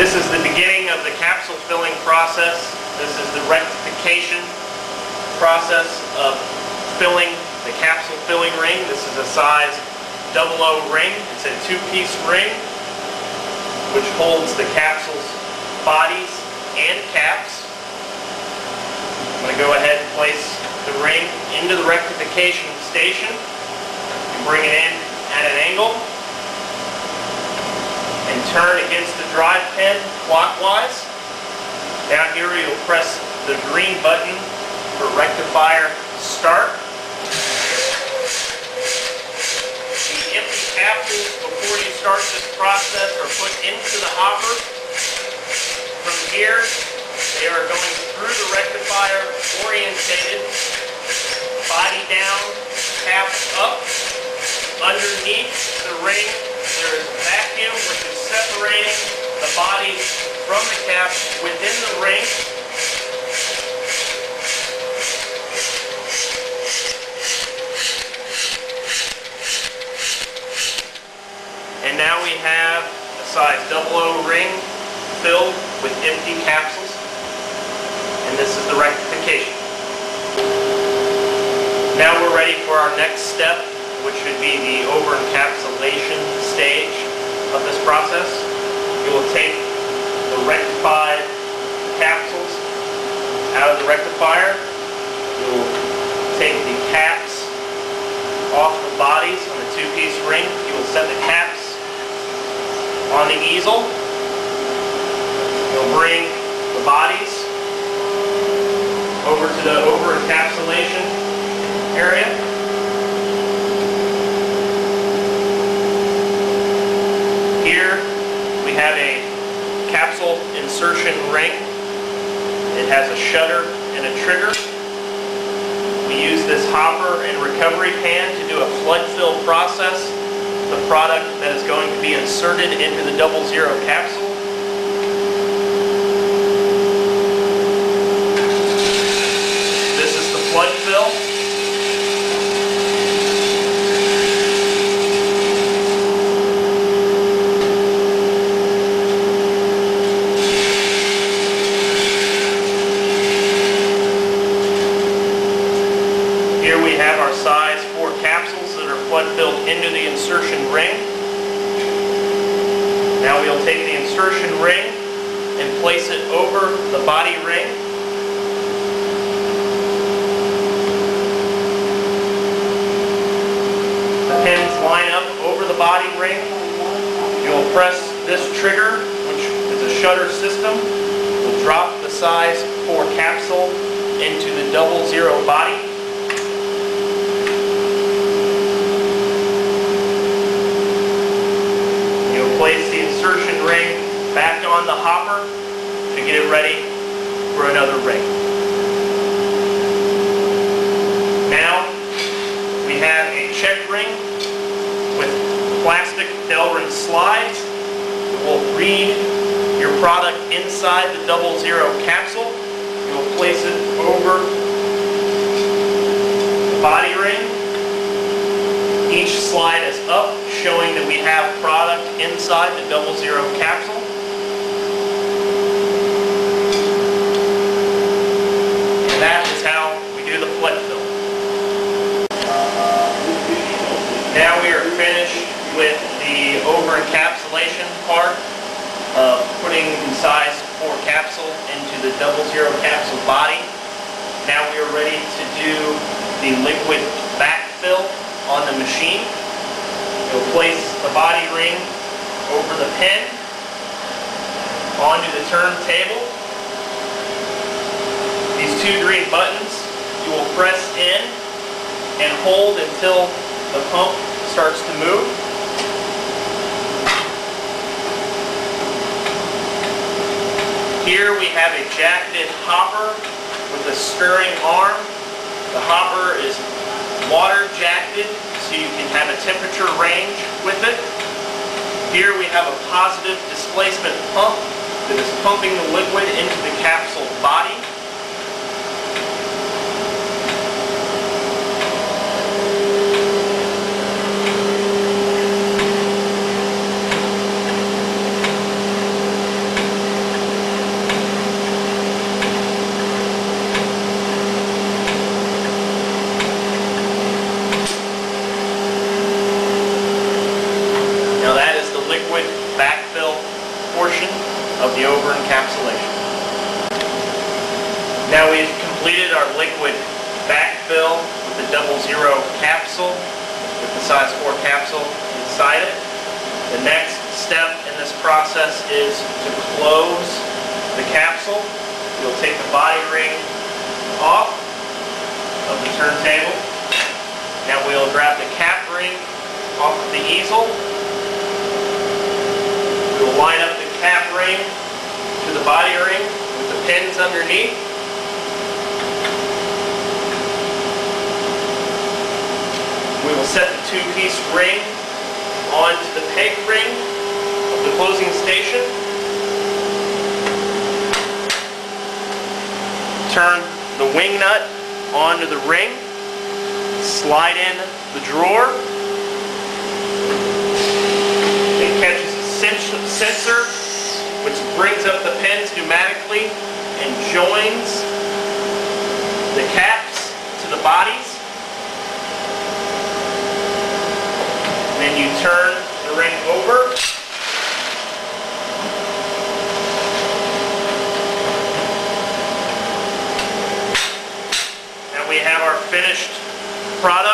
This is the beginning of the capsule filling process. This is the rectification process of filling the capsule filling ring. This is a size 00 ring. It's a two-piece ring which holds the capsule's bodies and caps. I'm going to go ahead and place the ring into the rectification station. You bring it in at an angle and turn against the drive pin clockwise. Down here you'll press the green button for rectifier start. The empty capsules before you start this process are put into the hopper. From here, they are going through the rectifier orientated, body down, caps up. Underneath the ring, there is a vacuum which is separating the body from the cap within the ring. And now we have a size 00 ring filled with empty capsules. And this is the rectification. Now we're ready for our next step, which should be the over-encapsulation stage of this process. You will take the rectified capsules out of the rectifier. You will take the caps off the bodies on the two-piece ring. You will set the caps on the easel. You'll bring the bodies over to the over-encapsulation area. Here we have a capsule insertion ring. It has a shutter and a trigger. We use this hopper and recovery pan to do a flood fill process the product that is going to be inserted into the double zero capsule. This is the flood fill. Have our size 4 capsules that are flood filled into the insertion ring. Now we'll take the insertion ring and place it over the body ring. The pins line up over the body ring. You'll press this trigger, which is a shutter system. Will drop the size 4 capsule into the double zero body. You'll place the insertion ring back on the hopper to get it ready for another ring. Now we have a check ring with plastic Delrin slides. It will read your product inside the double zero capsule. You'll place it over the body ring. Each slide is up, showing that we have product inside the double zero capsule. That is how we do the flood fill. Now we are finished with the over-encapsulation part of putting the size 4 capsule into the double zero capsule body. Now we are ready to do the liquid backfill on the machine. You'll place the body ring over the pin onto the turntable. Two green buttons you will press in and hold until the pump starts to move. Here we have a jacketed hopper with a stirring arm. The hopper is water jacketed so you can have a temperature range with it. Here we have a positive displacement pump that is pumping the liquid into the capsule body. of the over encapsulation. Now we've completed our liquid backfill with the double zero capsule with the size 4 capsule inside it. The next step in this process is to close the capsule. You'll take the body ring off of the turntable. Now we'll grab the cap ring off of the easel. We will line up the cap ring to the body ring with the pins underneath. We will set the two-piece ring onto the peg ring of the closing station. Turn the wing nut onto the ring. Slide in the drawer. It catches a sensor which brings up the pins pneumatically and joins the caps to the bodies. Then you turn the ring over. And we have our finished product,